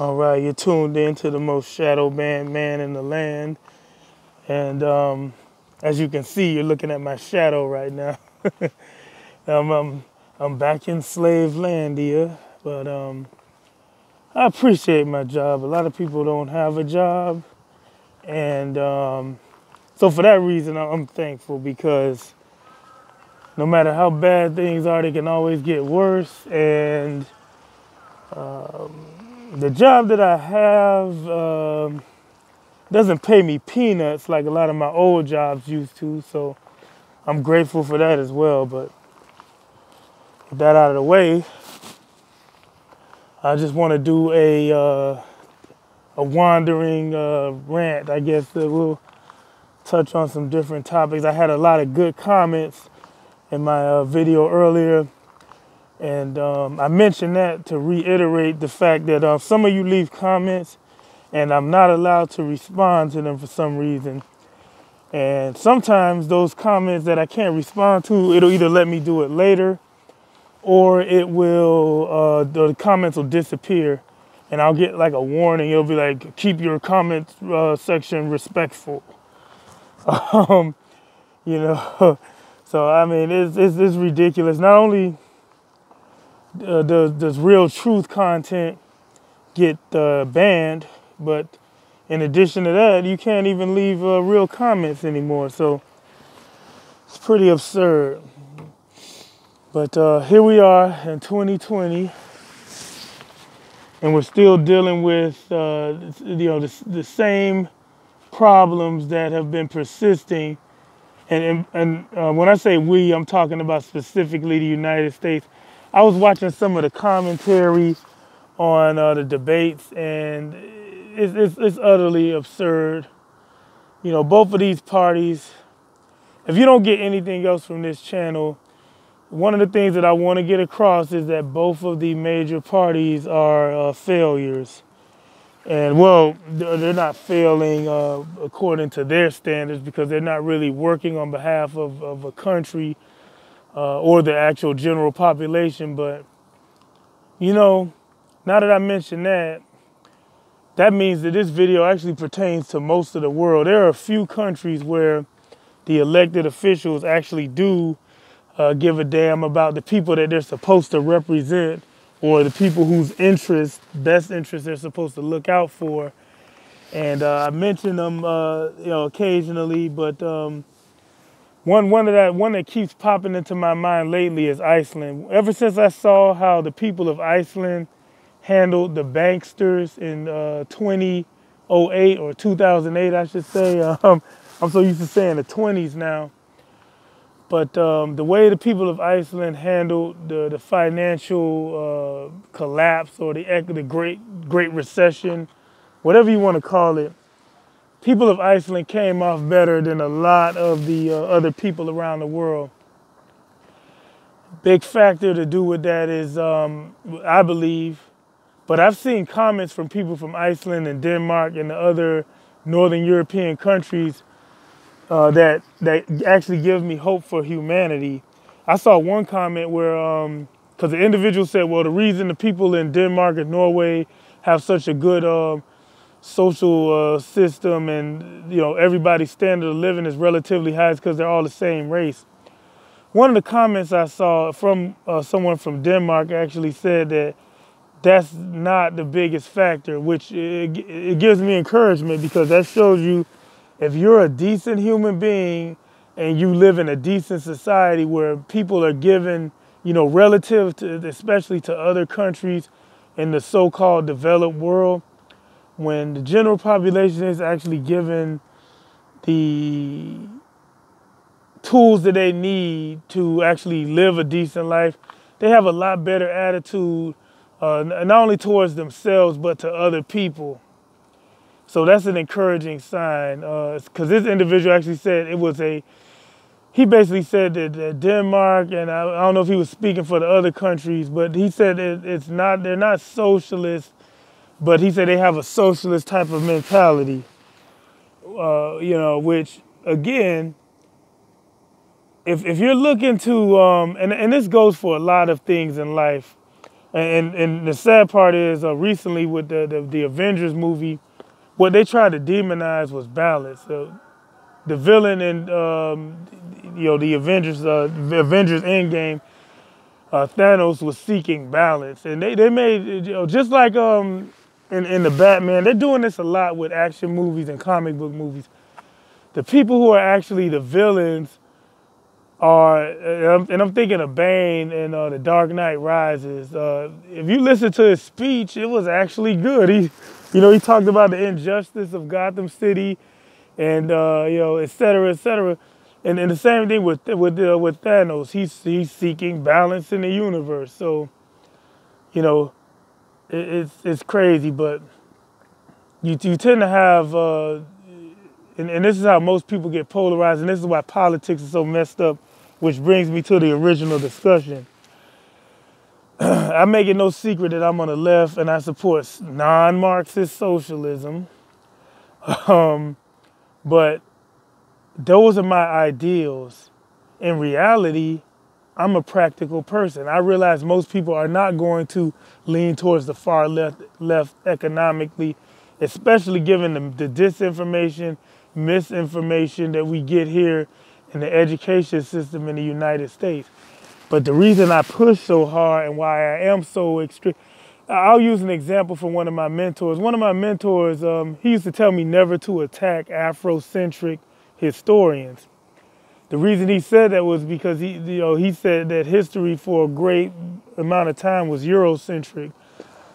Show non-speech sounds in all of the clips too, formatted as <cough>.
All right, you're tuned in to the most shadow banned man in the land. And um, as you can see, you're looking at my shadow right now. <laughs> I'm, I'm back in slave landia, but um, I appreciate my job. A lot of people don't have a job. And um, so for that reason, I'm thankful because no matter how bad things are, they can always get worse. And um, the job that I have um, doesn't pay me peanuts like a lot of my old jobs used to. So I'm grateful for that as well. But with that out of the way, I just want to do a uh, a wandering uh, rant. I guess that we'll touch on some different topics. I had a lot of good comments in my uh, video earlier and um, I mentioned that to reiterate the fact that uh, some of you leave comments and I'm not allowed to respond to them for some reason. And sometimes those comments that I can't respond to, it'll either let me do it later or it will, uh, the comments will disappear and I'll get like a warning. It'll be like, keep your comment uh, section respectful. <laughs> Um, you know, <laughs> so I mean, it's, it's, it's ridiculous. Not only uh, does, does real truth content get uh, banned, but in addition to that, you can't even leave uh, real comments anymore. So it's pretty absurd. But uh, here we are in 2020, and we're still dealing with uh, you know the, the, same problems that have been persisting. And and, and uh, when I say we, I'm talking about specifically the United States I was watching some of the commentary on uh, the debates, and it's, it's, it's utterly absurd. You know, both of these parties, if you don't get anything else from this channel, one of the things that I want to get across is that both of the major parties are uh, failures. And well, they're not failing uh, according to their standards because they're not really working on behalf of, of a country uh, or the actual general population. But, you know, now that I mention that, that means that this video actually pertains to most of the world. There are a few countries where the elected officials actually do uh, give a damn about the people that they're supposed to represent or the people whose interest, best interest they're supposed to look out for. And uh, I mention them, uh, you know, occasionally, but um, one, one of that one that keeps popping into my mind lately is Iceland. Ever since I saw how the people of Iceland handled the banksters in uh, 2008 or 2008, I should say. <laughs> Um, I'm so used to saying the 20s now. But um, the way the people of Iceland handled the, the financial uh, collapse or the, the great, great recession, whatever you want to call it, people of Iceland came off better than a lot of the uh, other people around the world. Big factor to do with that is, um, I believe, but I've seen comments from people from Iceland and Denmark and the other Northern European countries uh, that that actually give me hope for humanity. I saw one comment where, because um, the individual said, well, the reason the people in Denmark and Norway have such a good um, social uh, system and you know everybody's standard of living is relatively high because they're all the same race. One of the comments I saw from uh, someone from Denmark actually said that that's not the biggest factor, which it, it gives me encouragement because that shows you if you're a decent human being and you live in a decent society where people are given, you know, relative to, especially to other countries in the so-called developed world, when the general population is actually given the tools that they need to actually live a decent life, they have a lot better attitude, uh, not only towards themselves, but to other people. So that's an encouraging sign. Because uh, this individual actually said it was a, he basically said that, that Denmark, and I, I, don't know if he was speaking for the other countries, but he said it, it's not, they're not socialist but he said they have a socialist type of mentality, uh, you know, which again, if, if you're looking to, um, and, and this goes for a lot of things in life, And and the sad part is, uh, recently with the, the, the Avengers movie, what they tried to demonize was balance. So the villain in um, you know the Avengers, uh, Avengers Endgame, uh, Thanos was seeking balance, and they they made you know just like um in in the Batman, they're doing this a lot with action movies and comic book movies. The people who are actually the villains are, and I'm, thinking of Bane and uh, The Dark Knight Rises. Uh, if you listen to his speech, it was actually good. He, you know, he talked about the injustice of Gotham City, and uh, you know, et cetera, et cetera. And, and the same thing with with uh, with Thanos. He's he's seeking balance in the universe. So, you know, it, it's it's crazy, but you you tend to have. Uh, and, and this is how most people get polarized, and this is why politics is so messed up which brings me to the original discussion. <clears throat> I make it no secret that I'm on the left and I support non-Marxist socialism. <laughs> Um, but those are my ideals. In reality, I'm a practical person. I realize most people are not going to lean towards the far left, left economically, especially given the, the disinformation, misinformation that we get here in the education system in the United States. But the reason I push so hard and why I am so extreme, I'll use an example from one of my mentors. One of my mentors, um, he used to tell me never to attack Afrocentric historians. The reason he said that was because he, you know, he said that history for a great amount of time was Eurocentric.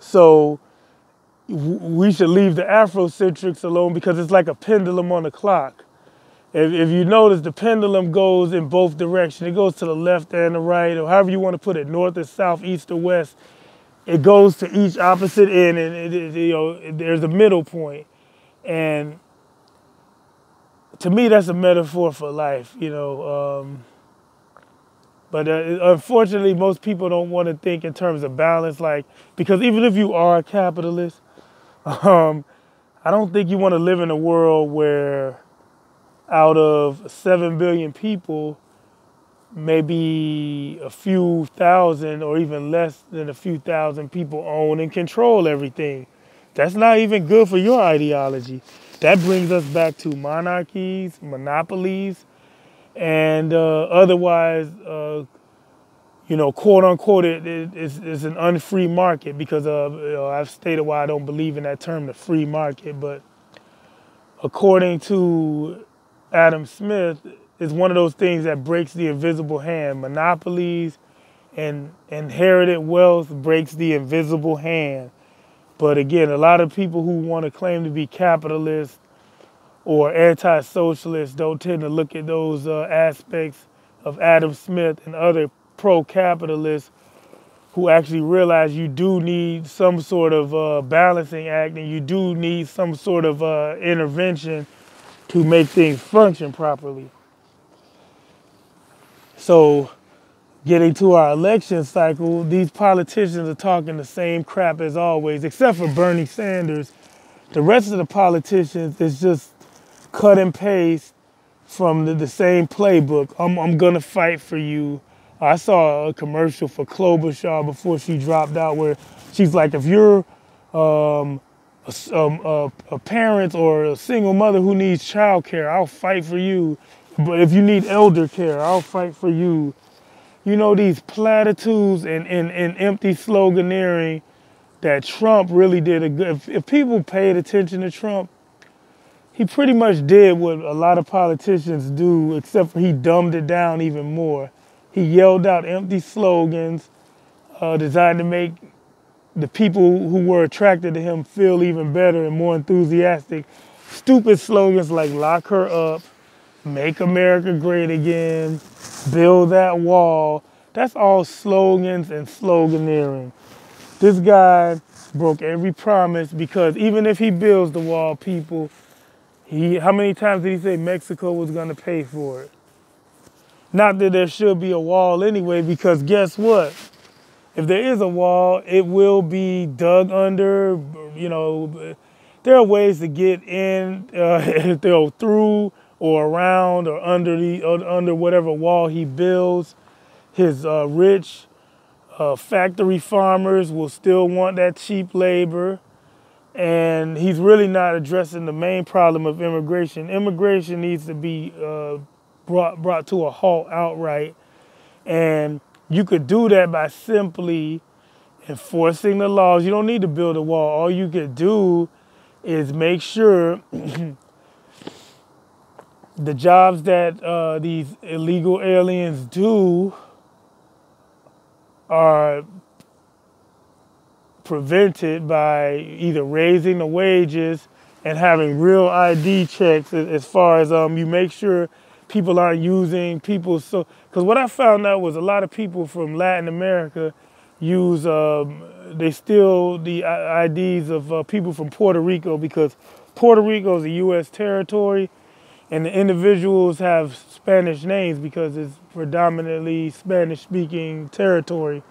So we should leave the Afrocentrics alone because it's like a pendulum on the clock. If, if you notice, the pendulum goes in both directions. It goes to the left and the right, or however you want to put it, north or south, east or west. It goes to each opposite end, and it, it, you know there's a middle point. And to me, that's a metaphor for life, you know. Um, but uh, unfortunately, most people don't want to think in terms of balance, like because even if you are a capitalist, <laughs> um, I don't think you want to live in a world where out of 7 billion people, maybe a few thousand or even less than a few thousand people own and control everything. That's not even good for your ideology. That brings us back to monarchies, monopolies, and uh, otherwise, uh, you know, quote unquote, it, it, it's, it's, an unfree market because of, you know, I've stated why I don't believe in that term, the free market. But according to Adam Smith it's one of those things that breaks the invisible hand. Monopolies and inherited wealth breaks the invisible hand. But again, a lot of people who want to claim to be capitalists or anti-socialists don't tend to look at those uh, aspects of Adam Smith and other pro-capitalists who actually realize you do need some sort of uh, balancing act and you do need some sort of uh, intervention to make things function properly. So, getting to our election cycle, these politicians are talking the same crap as always, except for Bernie Sanders. The rest of the politicians is just cut and paste from the, the same playbook. I'm, I'm gonna fight for you. I saw a commercial for Klobuchar before she dropped out where she's like, if you're um, a, um, a, a parent or a single mother who needs child care, I'll fight for you. But if you need elder care, I'll fight for you. You know, these platitudes and, and, and empty sloganeering that Trump really did a good. If, if people paid attention to Trump, he pretty much did what a lot of politicians do, except for he dumbed it down even more. He yelled out empty slogans uh, designed to make the people who were attracted to him feel even better and more enthusiastic. Stupid slogans like lock her up, make America great again, build that wall. That's all slogans and sloganeering. This guy broke every promise because even if he builds the wall, people, he how many times did he say Mexico was gonna pay for it? Not that there should be a wall anyway, because guess what? if there is a wall, it will be dug under. You know, there are ways to get in, uh, <laughs> through or around or under the or under whatever wall he builds. His uh, rich Uh, factory farmers will still want that cheap labor. And he's really not addressing the main problem of immigration. Immigration needs to be uh, brought, brought to a halt outright. And you could do that by simply enforcing the laws. You don't need to build a wall. All you could do is make sure <clears throat> the jobs that uh, these illegal aliens do are prevented by either raising the wages and having real ID checks as far as um, you make sure people aren't using people so because what I found out was a lot of people from Latin America use um, they steal the IDs of uh, people from Puerto Rico because Puerto Rico is a U.S. territory and the individuals have Spanish names because it's predominantly Spanish speaking territory.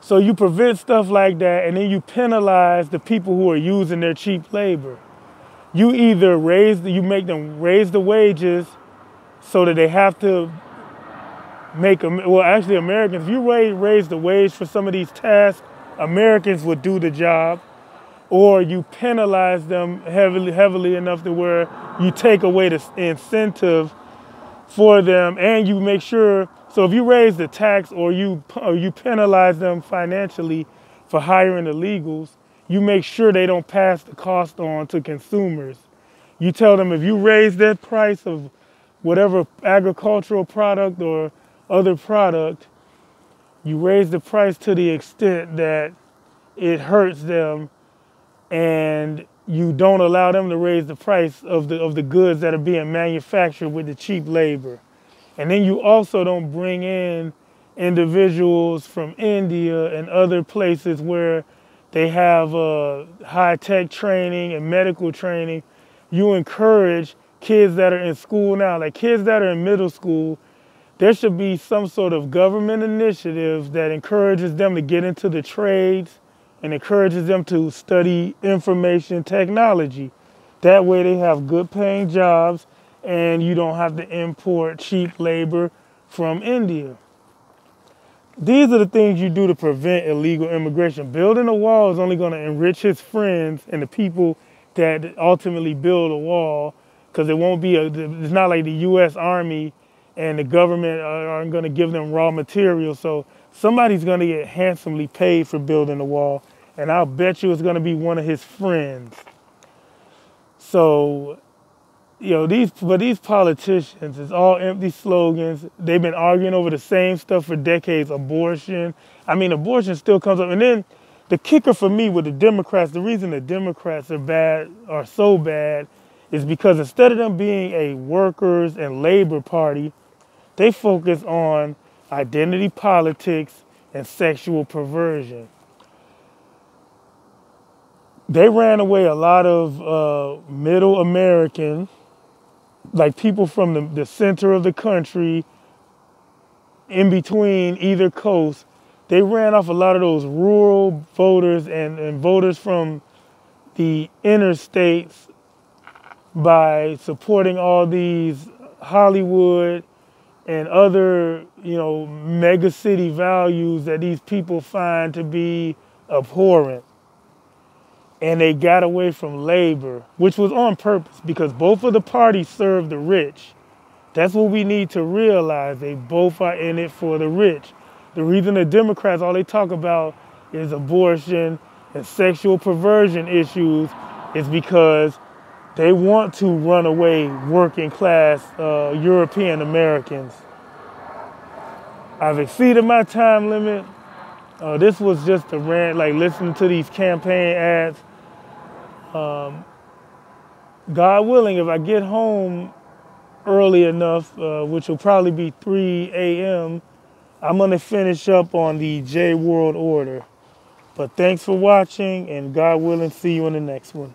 So you prevent stuff like that and then you penalize the people who are using their cheap labor. You either raise the, you make them raise the wages so that they have to make well actually Americans, if you raise raise the wage for some of these tasks, Americans would do the job or you penalize them heavily, heavily enough to where you take away the incentive for them and you make sure so if you raise the tax or you or you penalize them financially for hiring illegals you make sure they don't pass the cost on to consumers. You tell them if you raise that price of whatever agricultural product or other product you raise the price to the extent that it hurts them and you don't allow them to raise the price of the of the goods that are being manufactured with the cheap labor. And then you also don't bring in individuals from India and other places where they have uh, high tech training and medical training. You encourage kids that are in school now, like kids that are in middle school, there should be some sort of government initiative that encourages them to get into the trades and encourages them to study information technology. That way they have good paying jobs and you don't have to import cheap labor from India. These are the things you do to prevent illegal immigration. Building a wall is only going to enrich his friends and the people that ultimately build a wall because it won't be a, it's not like the U.S. Army and the government aren't going to give them raw material. So somebody's going to get handsomely paid for building the wall and I'll bet you it's going to be one of his friends. So, you know, these but these politicians, it's all empty slogans. They've been arguing over the same stuff for decades. Abortion. I mean, abortion still comes up. And then the kicker for me with the Democrats, the reason the Democrats are bad, are so bad, is because instead of them being a workers and labor party, they focus on identity politics and sexual perversion they ran away a lot of uh, middle American, like people from the, the center of the country, in between either coast. They ran off a lot of those rural voters and, and voters from the inner states by supporting all these Hollywood and other, you know, mega city values that these people find to be abhorrent and they got away from labor, which was on purpose because both of the parties serve the rich. That's what we need to realize. They both are in it for the rich. The reason the Democrats, all they talk about is abortion and sexual perversion issues is because they want to run away working class uh, European Americans. I've exceeded my time limit. Uh, this was just a rant, like listening to these campaign ads um, God willing, if I get home early enough, uh, which will probably be 3 a.m., I'm going to finish up on the J World Order. But thanks for watching, and God willing, see you in the next one.